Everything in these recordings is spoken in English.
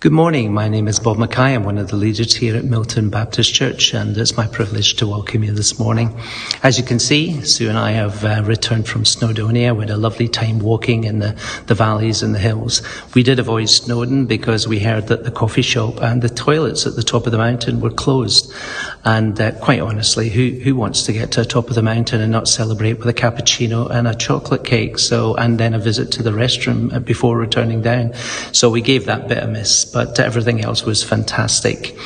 Good morning. My name is Bob Mackay. I'm one of the leaders here at Milton Baptist Church, and it's my privilege to welcome you this morning. As you can see, Sue and I have uh, returned from Snowdonia. We had a lovely time walking in the, the valleys and the hills. We did avoid Snowdon because we heard that the coffee shop and the toilets at the top of the mountain were closed. And uh, quite honestly, who, who wants to get to the top of the mountain and not celebrate with a cappuccino and a chocolate cake? So, and then a visit to the restroom before returning down. So we gave that bit a miss but everything else was fantastic.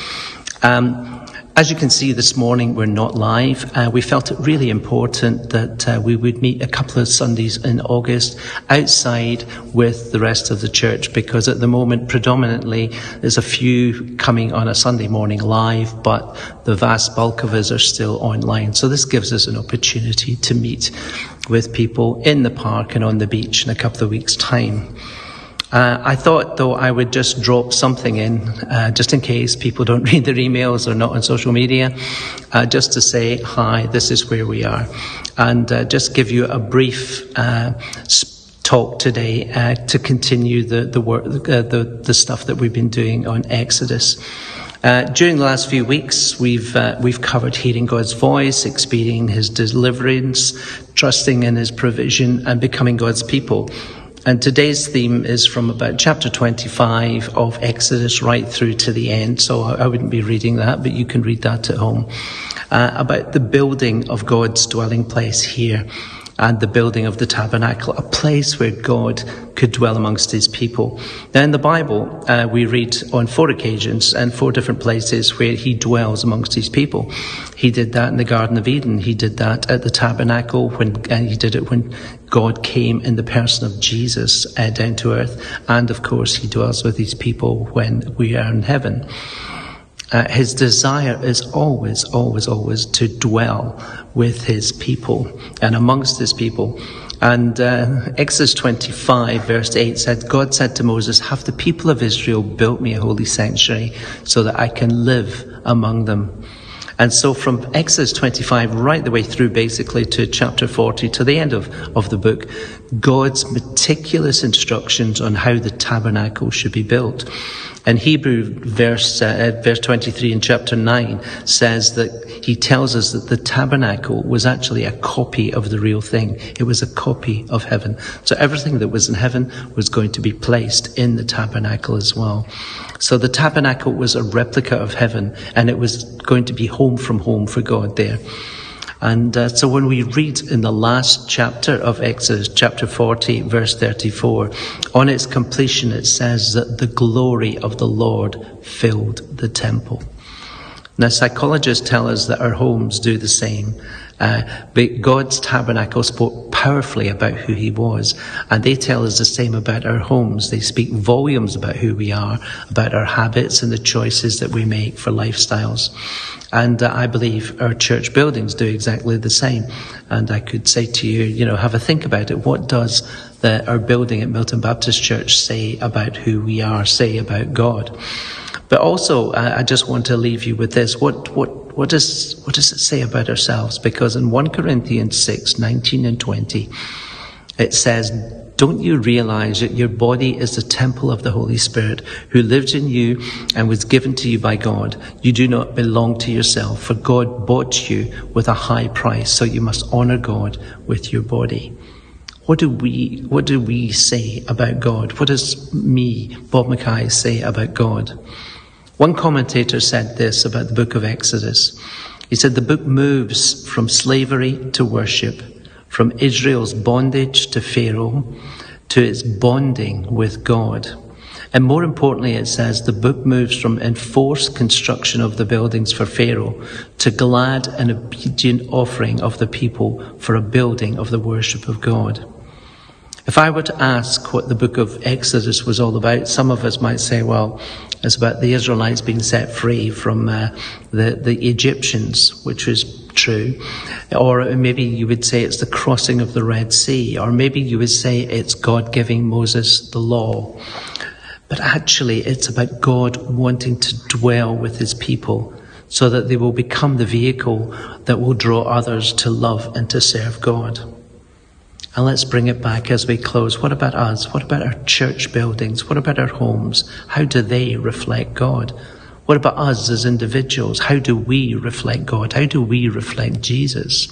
Um, as you can see this morning, we're not live. Uh, we felt it really important that uh, we would meet a couple of Sundays in August outside with the rest of the church because at the moment, predominantly, there's a few coming on a Sunday morning live, but the vast bulk of us are still online. So this gives us an opportunity to meet with people in the park and on the beach in a couple of weeks' time. Uh, I thought, though, I would just drop something in, uh, just in case people don't read their emails or not on social media, uh, just to say, hi, this is where we are. And uh, just give you a brief uh, talk today uh, to continue the, the work, the, the stuff that we've been doing on Exodus. Uh, during the last few weeks, we've uh, we've covered hearing God's voice, experiencing His deliverance, trusting in His provision, and becoming God's people. And today's theme is from about chapter 25 of Exodus right through to the end. So I wouldn't be reading that, but you can read that at home. Uh, about the building of God's dwelling place here and the building of the tabernacle, a place where God could dwell amongst his people. Now, in the Bible, uh, we read on four occasions and four different places where he dwells amongst his people. He did that in the Garden of Eden. He did that at the tabernacle when uh, he did it when God came in the person of Jesus uh, down to earth. And of course, he dwells with his people when we are in heaven. Uh, his desire is always, always, always to dwell with his people and amongst his people. And uh, Exodus 25, verse 8 said, God said to Moses, Have the people of Israel built me a holy sanctuary so that I can live among them. And so from Exodus 25 right the way through basically to chapter 40 to the end of, of the book, God's meticulous instructions on how the tabernacle should be built. And Hebrews verse, uh, verse 23 in chapter 9 says that he tells us that the tabernacle was actually a copy of the real thing. It was a copy of heaven. So everything that was in heaven was going to be placed in the tabernacle as well. So the tabernacle was a replica of heaven and it was going to be home from home for God there. And uh, so when we read in the last chapter of Exodus, chapter 40, verse 34, on its completion it says that the glory of the Lord filled the temple. Now psychologists tell us that our homes do the same. Uh, but God's tabernacle spoke powerfully about who he was. And they tell us the same about our homes. They speak volumes about who we are, about our habits and the choices that we make for lifestyles. And uh, I believe our church buildings do exactly the same. And I could say to you, you know, have a think about it. What does the, our building at Milton Baptist Church say about who we are, say about God? But also, uh, I just want to leave you with this. What, what what does, what does it say about ourselves? Because in 1 Corinthians 6, 19 and 20, it says, don't you realize that your body is the temple of the Holy Spirit who lives in you and was given to you by God? You do not belong to yourself, for God bought you with a high price, so you must honor God with your body. What do we, what do we say about God? What does me, Bob Mackay, say about God? One commentator said this about the book of Exodus. He said the book moves from slavery to worship, from Israel's bondage to Pharaoh, to its bonding with God. And more importantly, it says the book moves from enforced construction of the buildings for Pharaoh to glad and obedient offering of the people for a building of the worship of God. If I were to ask what the book of Exodus was all about, some of us might say, well, it's about the Israelites being set free from uh, the, the Egyptians, which is true. Or maybe you would say it's the crossing of the Red Sea. Or maybe you would say it's God giving Moses the law. But actually, it's about God wanting to dwell with his people so that they will become the vehicle that will draw others to love and to serve God. And let's bring it back as we close. What about us? What about our church buildings? What about our homes? How do they reflect God? What about us as individuals? How do we reflect God? How do we reflect Jesus?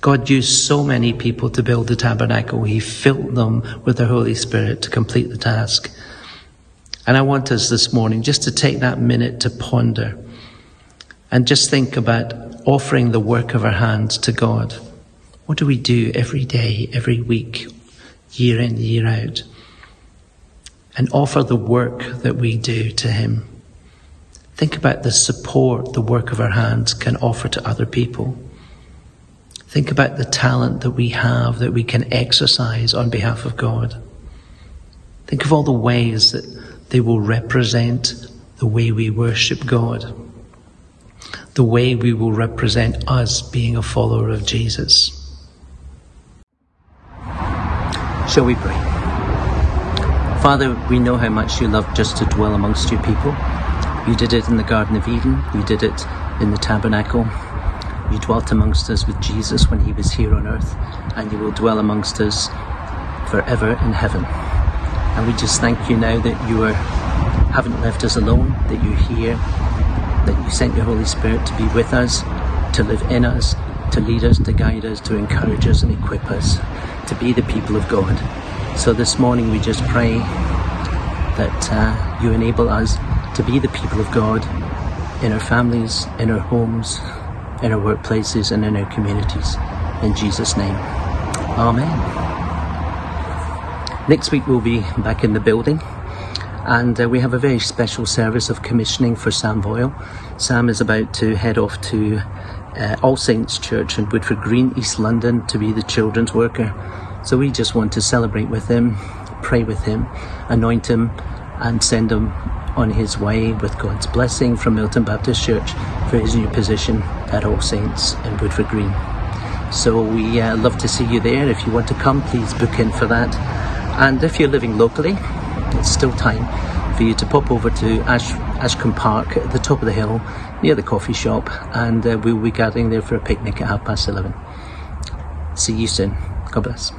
God used so many people to build the tabernacle. He filled them with the Holy Spirit to complete the task. And I want us this morning just to take that minute to ponder and just think about offering the work of our hands to God. What do we do every day, every week, year in, year out? And offer the work that we do to Him. Think about the support the work of our hands can offer to other people. Think about the talent that we have that we can exercise on behalf of God. Think of all the ways that they will represent the way we worship God, the way we will represent us being a follower of Jesus. Shall we pray? Father, we know how much you love just to dwell amongst your people. You did it in the Garden of Eden, you did it in the tabernacle. You dwelt amongst us with Jesus when he was here on earth, and you will dwell amongst us forever in heaven. And we just thank you now that you are, haven't left us alone, that you're here, that you sent your Holy Spirit to be with us, to live in us, to lead us, to guide us, to encourage us and equip us to be the people of God. So this morning we just pray that uh, you enable us to be the people of God in our families, in our homes, in our workplaces, and in our communities. In Jesus' name. Amen. Next week we'll be back in the building and uh, we have a very special service of commissioning for Sam Boyle. Sam is about to head off to uh, All Saints Church in Woodford Green, East London, to be the children's worker. So we just want to celebrate with him, pray with him, anoint him, and send him on his way with God's blessing from Milton Baptist Church for his new position at All Saints in Woodford Green. So we uh, love to see you there. If you want to come, please book in for that. And if you're living locally, it's still time for you to pop over to Ash, Ashcombe Park at the top of the hill near the coffee shop, and uh, we'll be gathering there for a picnic at half past 11. See you soon. God bless.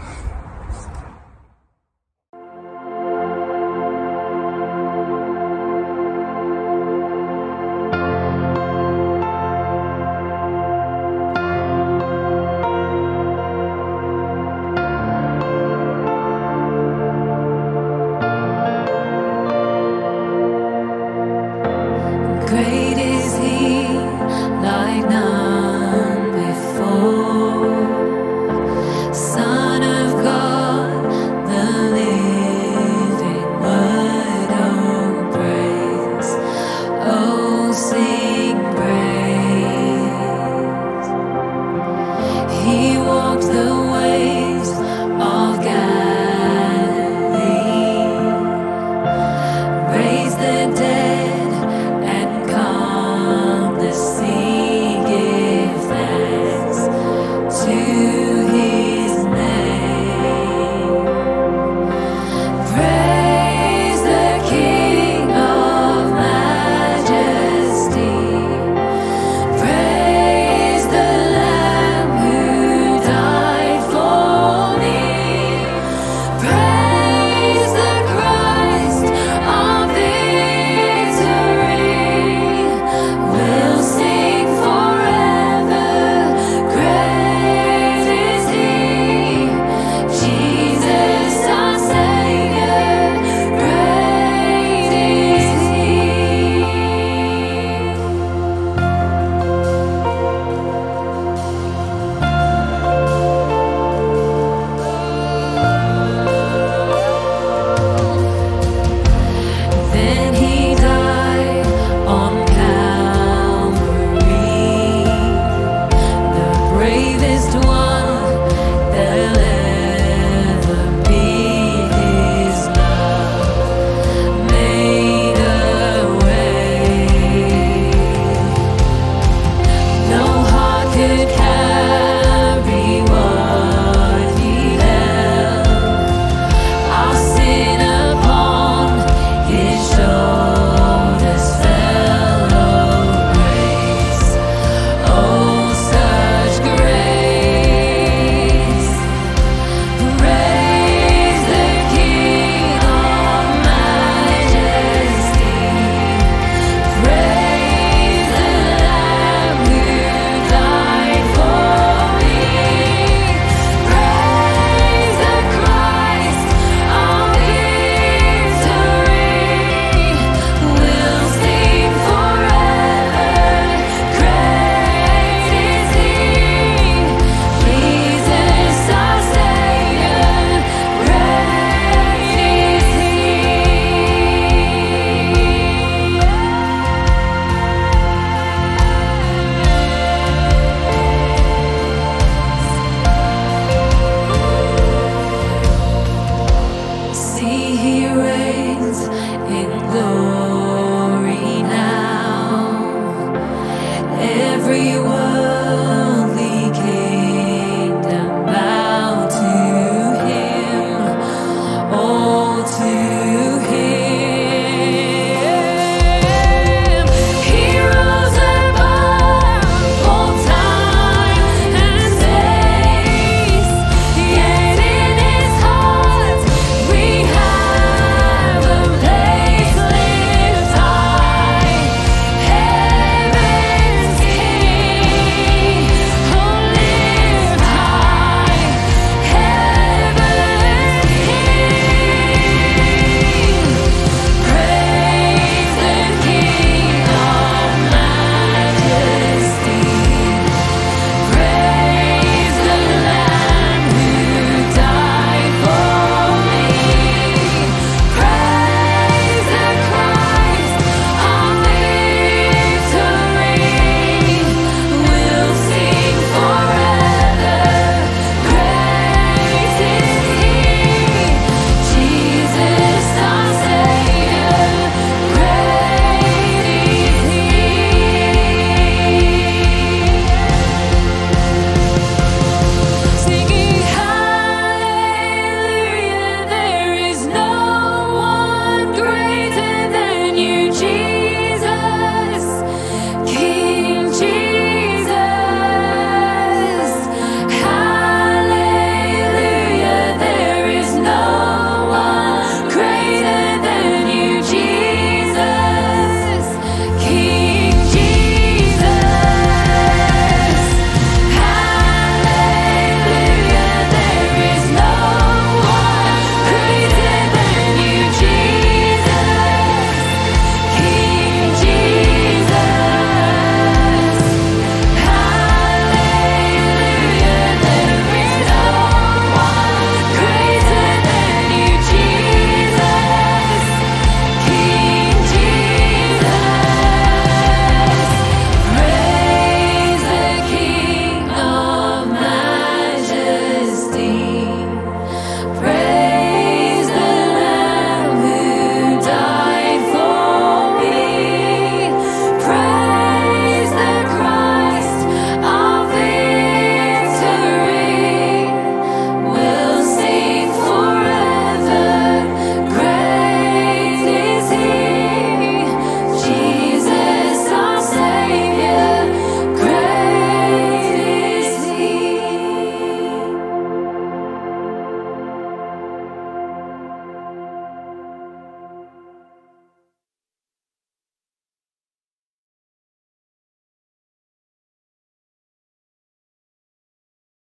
everyone.